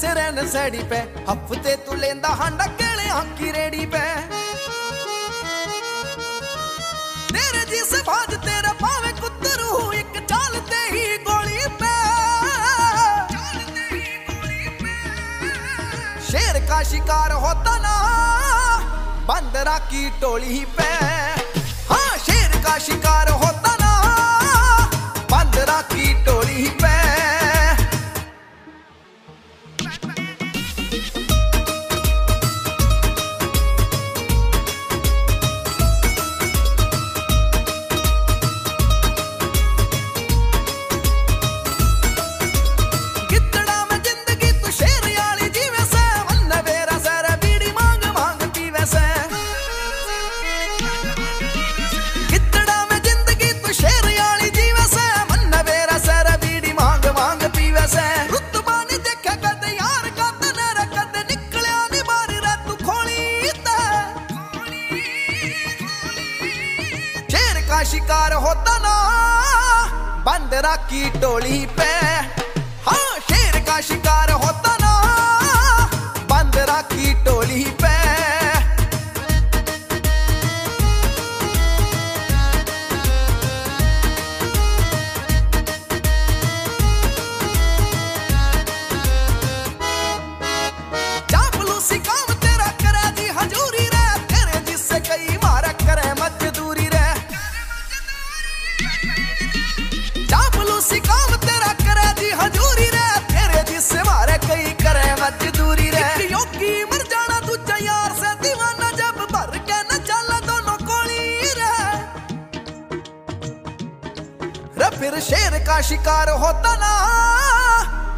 ਸਿਰਨ ਸੜੀ ਪੈ? ਹਫ਼ਤੇ ਤੂੰ ਲੈਂਦਾ ਹਾਂਡਾ ਕੇਲੇ ਹੰਕੀ ਰੇੜੀ ਪੈ। ਤੇਰੇ ਜਿਸ ਬਾਜ ਤੇਰਾ ਭਾਵੇਂ ਕੁੱਤਰੂ ਇੱਕ ਚਾਲ ਤੇ ਹੀ ਗੋਲੀ ਪੈ। ਚਾਲ ਤੇ ਹੀ ਗੋਲੀ ਪੈ। ਸ਼ੇਰ ਕਾ ਸ਼ਿਕਾਰ ਹੋਤਾ ਨਾ, ਬੰਦਰਾ ਕੀ ਟੋਲੀ ਪੈ। ਹਾਂ, ਸ਼ੇਰ ਕਾ ਸ਼ਿਕਾਰ का शिकार होता ना। बंदरा की टोली पे। फिर शेर का शिकार होता ना।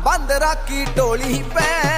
बंदरा की टोली पे